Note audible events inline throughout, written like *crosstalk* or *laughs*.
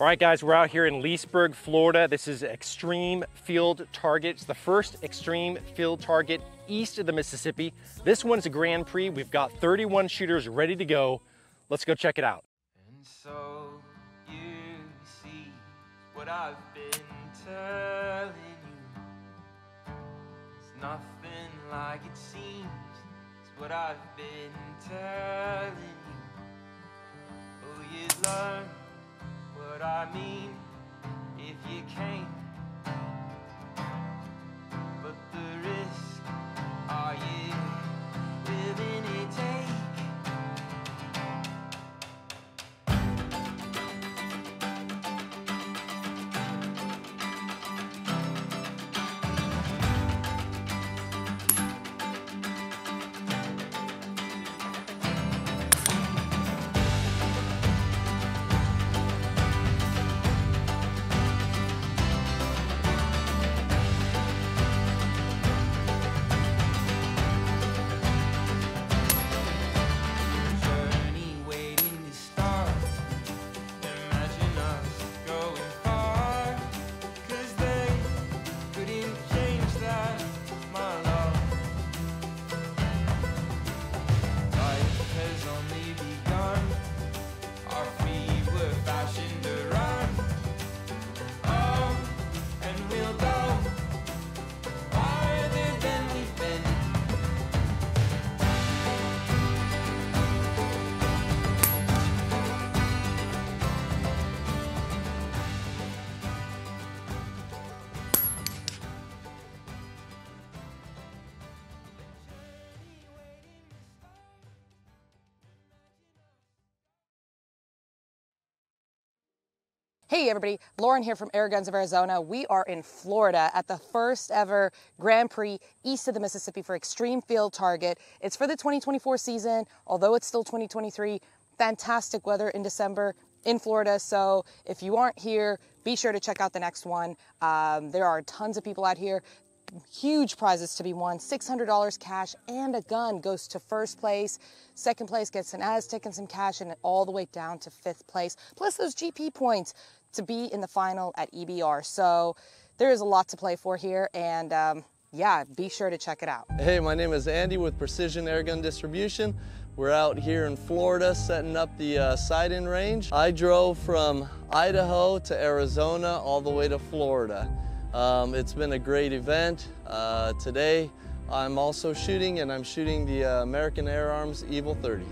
All right, guys, we're out here in Leesburg, Florida. This is Extreme Field Target. It's the first Extreme Field Target east of the Mississippi. This one's a Grand Prix. We've got 31 shooters ready to go. Let's go check it out. And so you see what I've been telling you. It's nothing like it seems. It's what I've been telling you. Oh, you learn what I mean if you came. Hey everybody, Lauren here from Air Guns of Arizona. We are in Florida at the first ever Grand Prix east of the Mississippi for Extreme Field Target. It's for the 2024 season, although it's still 2023. Fantastic weather in December in Florida, so if you aren't here, be sure to check out the next one. Um, there are tons of people out here huge prizes to be won $600 cash and a gun goes to first place second place gets an aztec and some cash and all the way down to fifth place plus those gp points to be in the final at ebr so there is a lot to play for here and um, yeah be sure to check it out Hey, my name is Andy with Precision Airgun Distribution. We're out here in Florida setting up the uh, sight-in range. I drove from Idaho to Arizona all the way to Florida. Um, it's been a great event. Uh, today I'm also shooting and I'm shooting the uh, American Air Arms EVOL 30.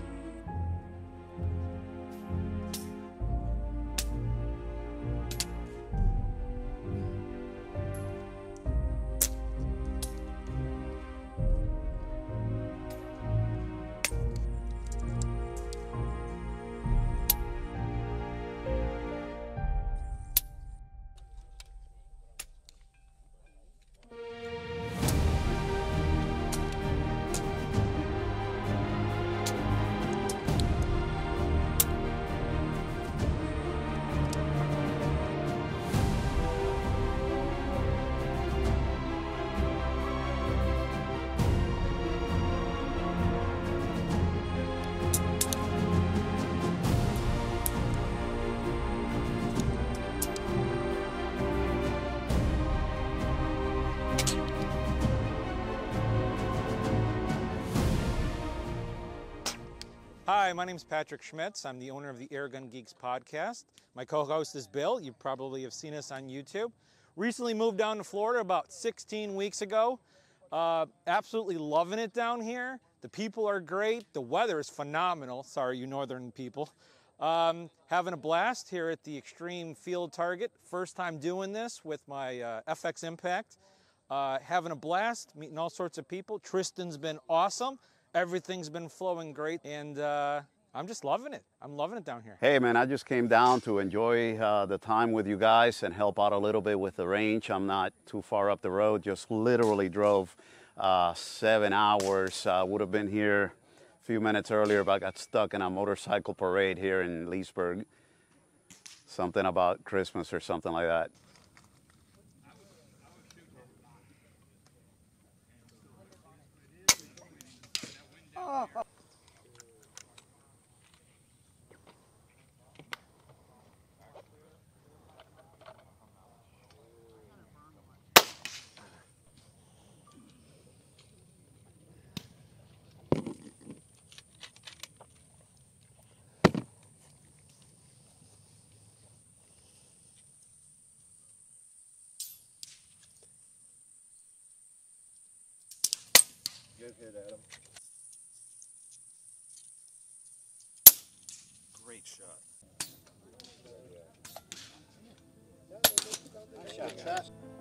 Hi, my name is Patrick Schmitz. I'm the owner of the Airgun Geeks podcast. My co host is Bill. You probably have seen us on YouTube. Recently moved down to Florida about 16 weeks ago. Uh, absolutely loving it down here. The people are great. The weather is phenomenal. Sorry, you northern people. Um, having a blast here at the Extreme Field Target. First time doing this with my uh, FX Impact. Uh, having a blast, meeting all sorts of people. Tristan's been awesome. Everything's been flowing great, and uh, I'm just loving it. I'm loving it down here. Hey man, I just came down to enjoy uh, the time with you guys and help out a little bit with the range. I'm not too far up the road, just literally drove uh, seven hours. Uh, would have been here a few minutes earlier, but I got stuck in a motorcycle parade here in Leesburg. Something about Christmas or something like that. Great shot.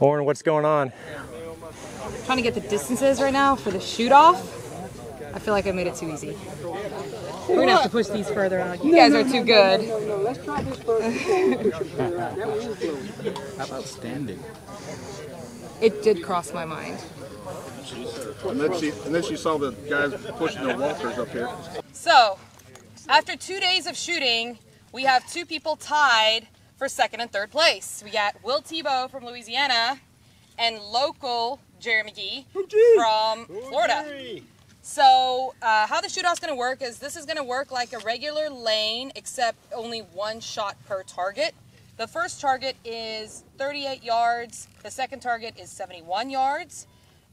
Lauren, what's going on? Trying to get the distances right now for the shoot off. I feel like I made it too easy. We're gonna have to push these further out. You guys are too good. How about standing? It did cross my mind. And then she and then she saw the guys pushing their walkers up here. So, after two days of shooting, we have two people tied for second and third place. We got Will Tebow from Louisiana and local Jeremy McGee from Florida. So, uh, how the shoot off's gonna work is this is gonna work like a regular lane, except only one shot per target. The first target is 38 yards, the second target is 71 yards.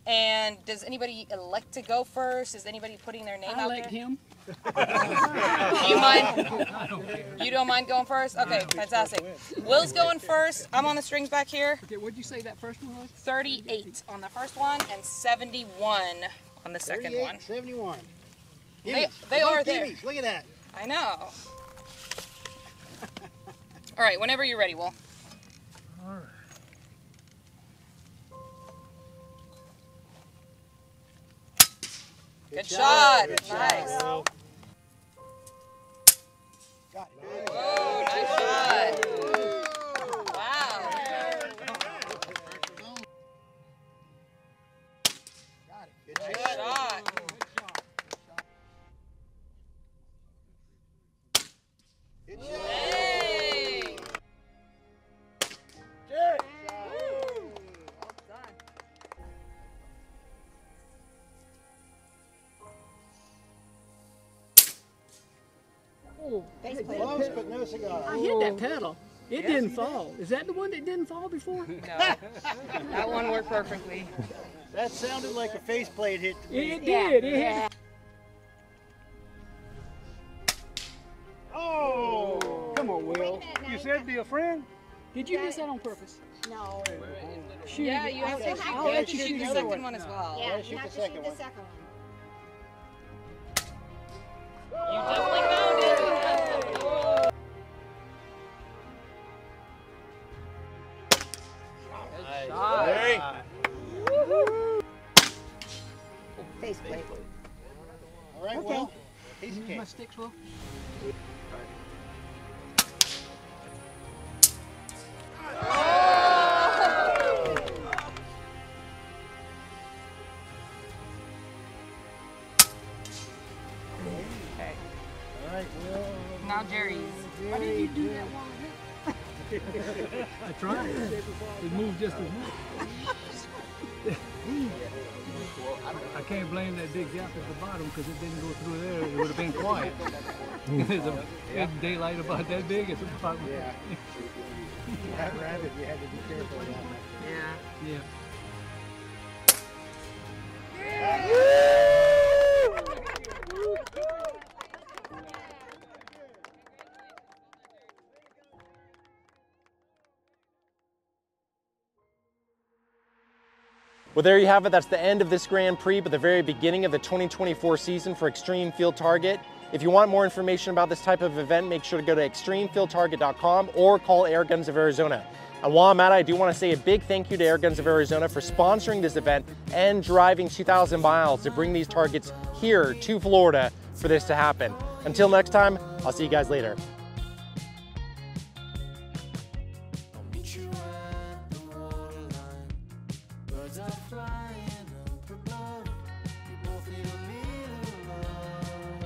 And does anybody elect to go first? Is anybody putting their name out there? him. *laughs* You mind? You don't mind going first? Okay, fantastic. Will's going first. I'm on the strings back here. Okay, what'd you say that first one was? 38 on the first one and 71 on the second one. 71. They, they are there. Look at that. I know. *laughs* All right, whenever you're ready, Will. Good shot. Nice. Whoa, nice but no cigar. I hit that oh. pedal. It didn't fall. Is that the one that didn't fall before? *laughs* That one worked perfectly. That sounded like a faceplate hit to me. It did. It hit. Oh! oh. Come on, Will. You said be a friend? Did you miss that on purpose? No. Shoot Yeah, you have to I'll you have to shoot shoot the the second one. one as well. Yeah, Yeah, you shoot have the to shoot second the one. second one. You definitely Faceplate. All right, piece of cake. My sticks, Will. Now Jerry's. Why did you do that while I tried. It moved just as much. I can't blame that big gap at the bottom because it didn't go through there. It would have been quiet. There's *laughs* a big daylight about that big at the bottom. yeah. *laughs* that rabbit, you had to be careful about that. Yeah. Yeah. Well, there you have it. That's the end of this Grand Prix, but the very beginning of the 2024 season for Extreme Field Target. If you want more information about this type of event, make sure to go to extremefieldtarget.com or call Air Guns of Arizona. And while I'm at it, I do want to say a big thank you to Air Guns of Arizona for sponsoring this event and driving 2,000 miles to bring these targets here to Florida for this to happen. Until next time, I'll see you guys later.